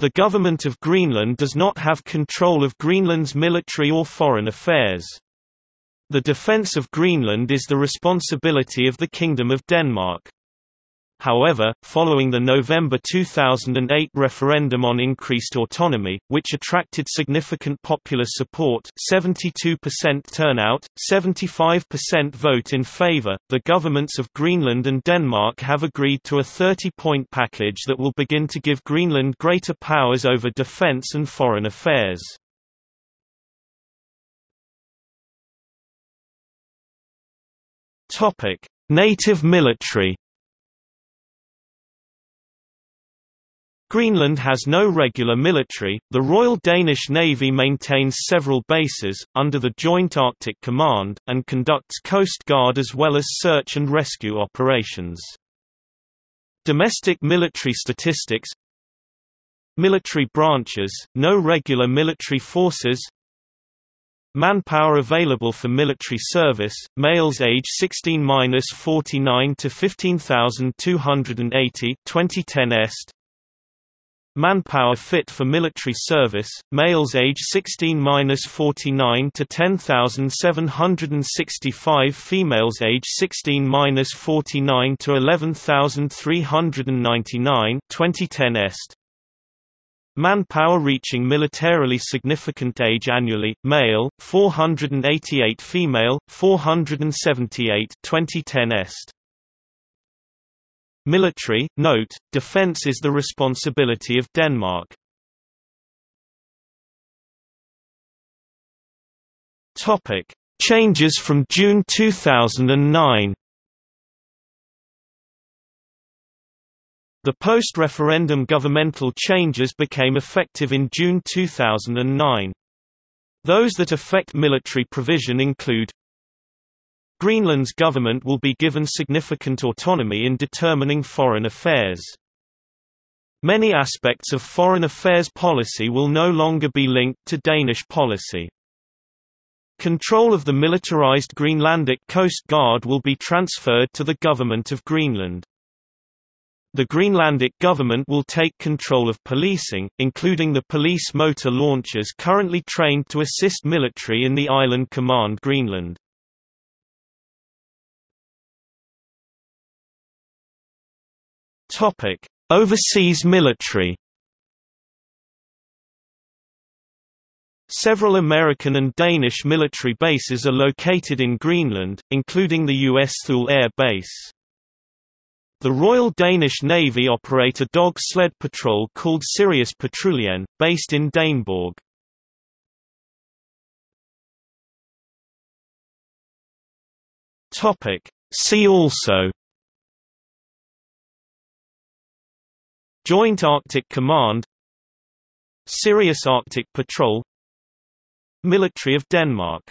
The government of Greenland does not have control of Greenland's military or foreign affairs. The defence of Greenland is the responsibility of the Kingdom of Denmark. However, following the November 2008 referendum on increased autonomy, which attracted significant popular support 72% turnout, 75% vote in favour, the governments of Greenland and Denmark have agreed to a 30-point package that will begin to give Greenland greater powers over defence and foreign affairs. Native military Greenland has no regular military. The Royal Danish Navy maintains several bases, under the Joint Arctic Command, and conducts Coast Guard as well as search and rescue operations. Domestic military statistics Military branches, no regular military forces Manpower available for military service, males age 16–49 to 15,280 2010 est Manpower fit for military service, males age 16–49 to 10,765 females age 16–49 to 11,399 2010 est. Manpower reaching militarily significant age annually, male, 488 female, 478 2010 est. Military, note, defense is the responsibility of Denmark. Topic: Changes from June 2009. The post-referendum governmental changes became effective in June 2009. Those that affect military provision include Greenland's government will be given significant autonomy in determining foreign affairs. Many aspects of foreign affairs policy will no longer be linked to Danish policy. Control of the militarized Greenlandic Coast Guard will be transferred to the Government of Greenland. The Greenlandic government will take control of policing, including the police motor launchers currently trained to assist military in the Island Command Greenland. Topic: Overseas military. Several American and Danish military bases are located in Greenland, including the U.S. Thule Air Base. The Royal Danish Navy operate a dog sled patrol called Sirius Patruljen, based in Daneborg. See also Joint Arctic Command. Sirius Arctic Patrol. Military of Denmark